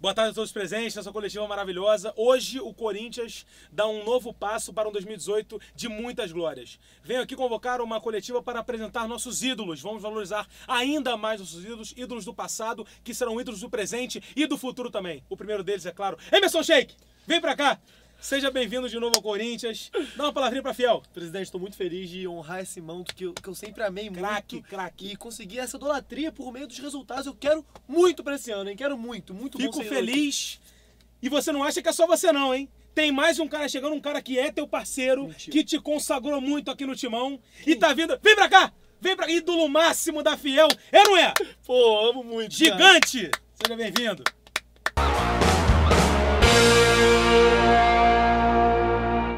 Boa tarde a todos presentes nessa coletiva maravilhosa. Hoje o Corinthians dá um novo passo para um 2018 de muitas glórias. Venho aqui convocar uma coletiva para apresentar nossos ídolos. Vamos valorizar ainda mais nossos ídolos, ídolos do passado, que serão ídolos do presente e do futuro também. O primeiro deles, é claro, Emerson Sheik. Vem pra cá. Seja bem-vindo de novo ao Corinthians. Dá uma palavrinha pra Fiel. Presidente, estou muito feliz de honrar esse manto que eu, que eu sempre amei Craque, muito. craque. E conseguir essa idolatria por meio dos resultados. Eu quero muito pra esse ano, hein? Quero muito, muito Fico feliz. E você não acha que é só você não, hein? Tem mais um cara chegando, um cara que é teu parceiro, Mentira. que te consagrou muito aqui no Timão. E tá vindo. Vem pra cá! Vem pra ídolo máximo da Fiel. É ou não é? Pô, amo muito. cara. Gigante! Seja bem-vindo.